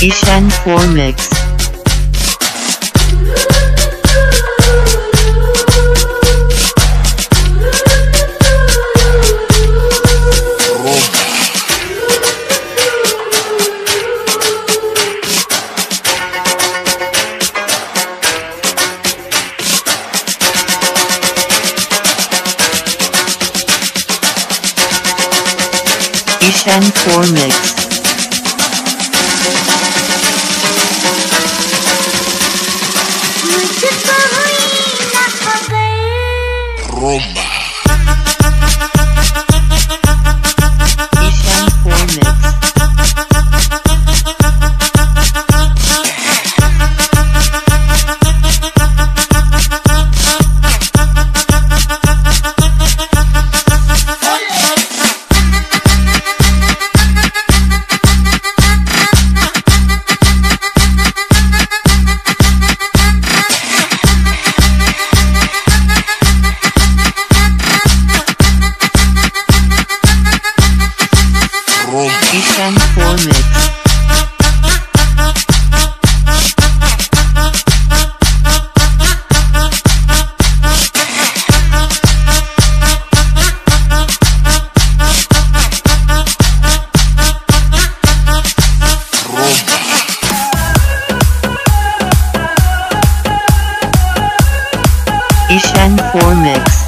Ishan 4 Mix. Ishan 4 Mix. rumba. Ishan 4 Mix.